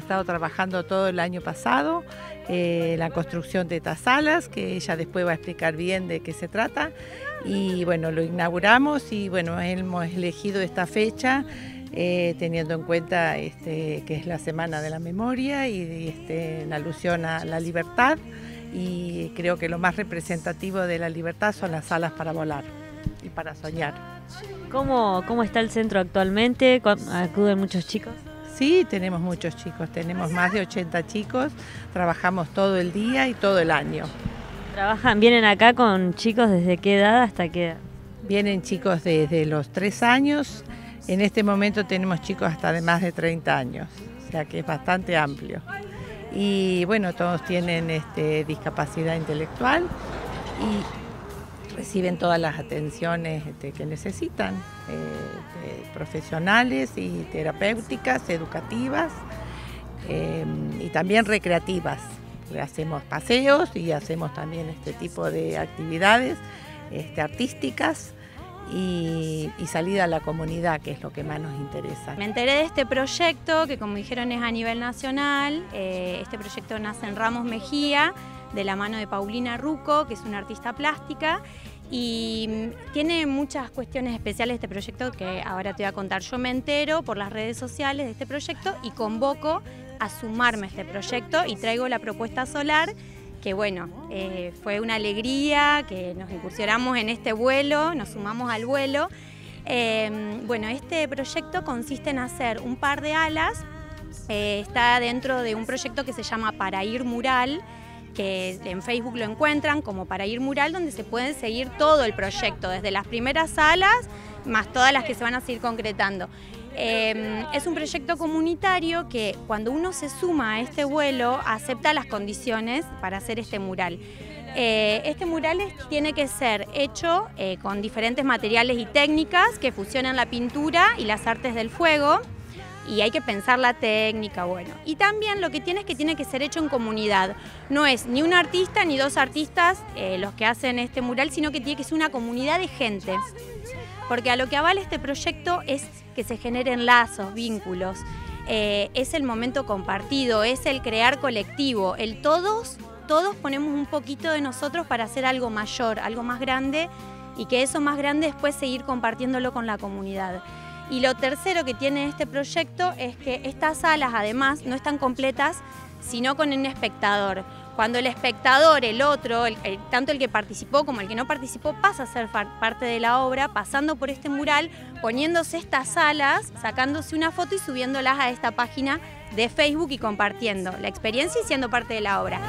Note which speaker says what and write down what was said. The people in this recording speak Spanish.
Speaker 1: estado trabajando todo el año pasado, eh, la construcción de estas salas, que ella después va a explicar bien de qué se trata. Y bueno, lo inauguramos y bueno, hemos elegido esta fecha eh, teniendo en cuenta este, que es la Semana de la Memoria y este, en alusión a la libertad. Y creo que lo más representativo de la libertad son las salas para volar y para soñar.
Speaker 2: ¿Cómo, cómo está el centro actualmente? ¿Acuden muchos chicos?
Speaker 1: Sí, tenemos muchos chicos, tenemos más de 80 chicos, trabajamos todo el día y todo el año.
Speaker 2: ¿Trabajan, vienen acá con chicos desde qué edad hasta qué edad?
Speaker 1: Vienen chicos desde los 3 años, en este momento tenemos chicos hasta de más de 30 años, o sea que es bastante amplio. Y bueno, todos tienen este, discapacidad intelectual y reciben todas las atenciones este, que necesitan. Eh, profesionales y terapéuticas, educativas em, y también recreativas. Hacemos paseos y hacemos también este tipo de actividades este, artísticas y, salida a la comunidad, que es lo que más nos interesa.
Speaker 3: Me enteré de este proyecto, que como dijeron es a nivel nacional. Eh, este proyecto nace en Ramos Mejía, de la mano de Paulina Ruco, que es una artista plástica, y mm, tiene muchas cuestiones especiales este proyecto que ahora te voy a contar. Yo me entero por las redes sociales de este proyecto y convoco a sumarme a este proyecto y traigo la propuesta solar que bueno, eh, fue una alegría que nos incursionamos en este vuelo, nos sumamos al vuelo. Em, bueno, este proyecto consiste en hacer un par de alas, eh, está dentro de un proyecto que se llama Para Ir Mural, que en Facebook lo encuentran como para ir mural, donde se pueden seguir todo el proyecto, desde las primeras salas más todas las que se van a seguir concretando. Em, es un proyecto comunitario que cuando uno se suma a este vuelo acepta las condiciones para hacer este mural. Eh, este mural tiene que ser hecho eh, con diferentes materiales y técnicas que fusionan la pintura y las artes del fuego y hay que pensar la técnica, bueno. Y también lo que tiene es que tiene que ser hecho en comunidad. No es ni un artista ni dos artistas eh, los que hacen este mural, sino que tiene que ser una comunidad de gente. Porque a lo que avala este proyecto es que se generen lazos, vínculos. Eh, es el momento compartido, es el crear colectivo, el todos, todos ponemos un poquito de nosotros para hacer algo mayor, algo más grande y que eso más grande después seguir compartiéndolo con la comunidad. Y lo tercero que tiene este proyecto es que estas salas además no están completas sino con un espectador. Cuando el espectador, el otro, tanto el que participó como el que no participó, pasa a ser parte de la obra, pasando por este mural, poniéndose estas salas, sacándose una foto y subiéndolas a esta página de Facebook y compartiendo la experiencia y siendo parte de la obra.